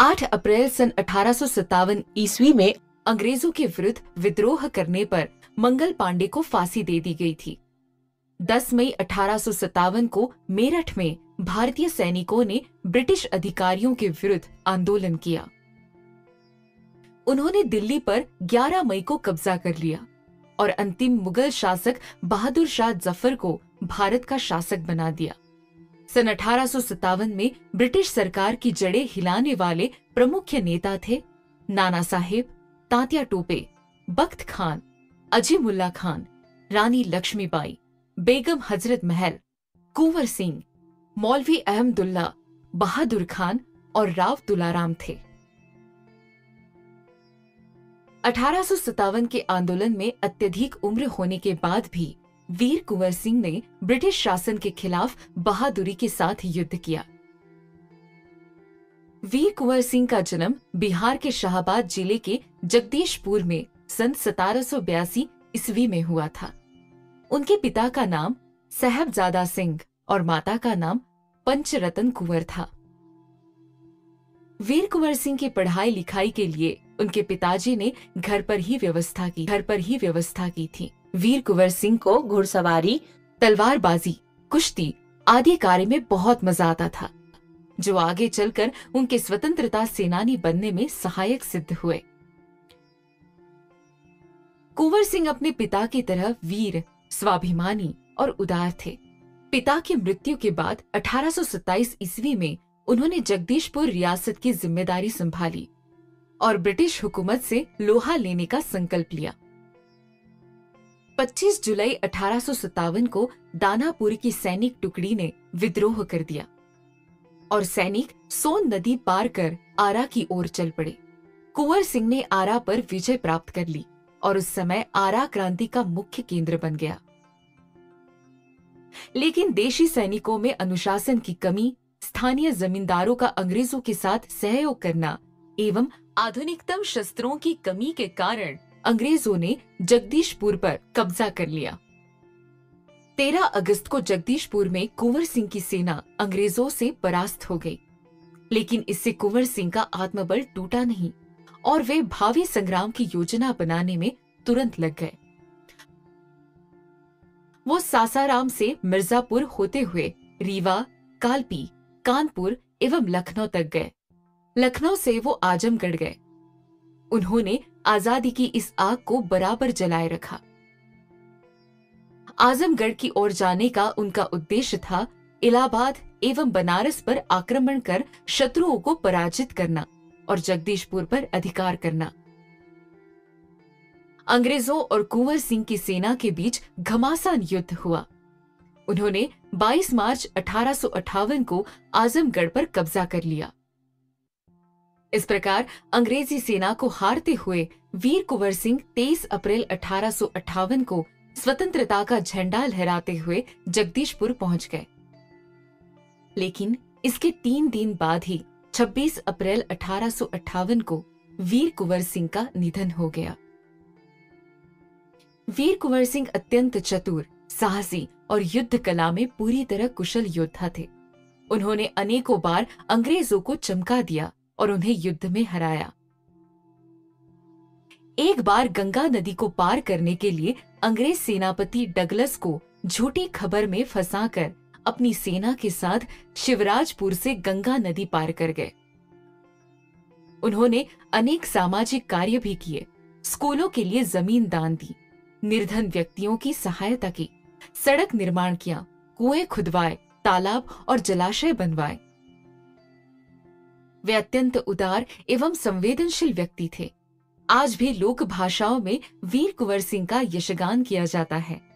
8 अप्रैल सन अठारह ईस्वी में अंग्रेज़ों के विरुद्ध विद्रोह करने पर मंगल पांडे को फांसी दे दी गई थी। 10 मई अठारह को मेरठ में भारतीय सैनिकों ने ब्रिटिश अधिकारियों के विरुद्ध आंदोलन किया। उन्होंने दिल्ली पर 11 मई को कब्जा कर लिया और अंतिम मुगल शासक बहादुर शाह ज़फ़र को भारत का शासक बना दिया। सन अठारह में ब्रिटिश सरकार की जड़ें हिलाने वाले प्रमुख नेता थे। नाना साहेब, तांत्या टोपे, बख्त खान अजीमुल्ला खान, रानी लक्ष्मीबाई, बेगम हज़रत महल, कुंवर सिंह, मौलवी अहमदुल्ला, बहादुर खान और राव तुलाराम थे। अठारह के आंदोलन में अत्यधिक उम्र होने के बाद भी वीर कुंवर सिंह ने ब्रिटिश शासन के खिलाफ बहादुरी के साथ युद्ध किया। वीर कुंवर सिंह का जन्म बिहार के शाहबाद ज़िले के जगदीशपुर में सन सतारह सौ बयासी ईस्वी में हुआ था। उनके पिता का नाम साहबजादा सिंह और माता का नाम पंचरतन कुंवर था। वीर कुंवर सिंह की पढ़ाई लिखाई के लिए उनके पिताजी ने घर पर ही व्यवस्था की, घर पर ही व्यवस्था की थी। वीर कुंवर सिंह को घुड़सवारी, तलवारबाजी, कुश्ती आदि कार्य में बहुत मज़ा आता था, जो आगे चलकर उनके स्वतंत्रता सेनानी बनने में सहायक सिद्ध हुए। कुंवर सिंह अपने पिता की तरह वीर, स्वाभिमानी और उदार थे। पिता की मृत्यु के बाद 1827 ईस्वी में उन्होंने जगदीशपुर रियासत की ज़िम्मेदारी संभाली। और ब्रिटिश हुकूमत से लोहा लेने का संकल्प लिया। 25 जुलाई अठारह को दानापुर की सैनिक टुकड़ी ने विद्रोह कर दिया और सैनिक सोन नदी पार कर आरा की ओर चल पड़े। कुंवर सिंह ने आरा पर विजय प्राप्त कर ली और उस समय आरा क्रांति का मुख्य केंद्र बन गया। लेकिन देशी सैनिकों में अनुशासन की कमी, स्थानीय जमींदारों का अंग्रेज़ों के साथ सहयोग करना एवं आधुनिकतम शस्त्रों की कमी के कारण अंग्रेज़ों ने जगदीशपुर पर कब्जा कर लिया। 13 अगस्त को जगदीशपुर में कुंवर सिंह की सेना अंग्रेज़ों से परास्त हो गई। लेकिन इससे कुंवर सिंह का आत्मबल टूटा नहीं और वे भावी संग्राम की योजना बनाने में तुरंत लग गए। वो सासाराम से मिर्जापुर होते हुए रीवा, कालपी, कानपुर एवं लखनऊ तक गए। लखनऊ से वो आजमगढ़ गए। उन्होंने आज़ादी की इस आग को बराबर जलाए रखा। आजमगढ़ की ओर जाने का उनका उद्देश्य था इलाहाबाद एवं बनारस पर आक्रमण कर शत्रुओं को पराजित करना और जगदीशपुर पर अधिकार करना। अंग्रेज़ों और कुंवर सिंह की सेना के बीच घमासान युद्ध हुआ। उन्होंने 22 मार्च अठारह को आजमगढ़ पर कब्जा कर लिया। इस प्रकार अंग्रेज़ी सेना को हारते हुए वीर कुंवर सिंह 23 अप्रैल अठारह को स्वतंत्रता का झंडा लहराते हुए जगदीशपुर पहुँच गए। लेकिन इसके तीन दिन बाद ही 26 अप्रैल अठारह को वीर कुंवर सिंह का निधन हो गया। वीर कुंवर सिंह अत्यंत चतुर, साहसी और युद्ध कला में पूरी तरह कुशल योद्धा थे। उन्होंने अनेकों बार अंग्रेज़ों को चमका दिया। और उन्हें युद्ध में हराया। एक बार गंगा नदी को पार करने के लिए अंग्रेज़ सेनापति डगलस को झूठी खबर में फंसाकर अपनी सेना के साथ शिवराजपुर से गंगा नदी पार कर गए। उन्होंने अनेक सामाजिक कार्य भी किए। स्कूलों के लिए ज़मीन दान दी, निर्धन व्यक्तियों की सहायता की, सड़क निर्माण किया, कुएँ खुदवाए, तालाब और जलाशय बनवाए। वे अत्यंत उदार एवं संवेदनशील व्यक्ति थे। आज भी लोक भाषाओं में वीर कुंवर सिंह का यशगान किया जाता है।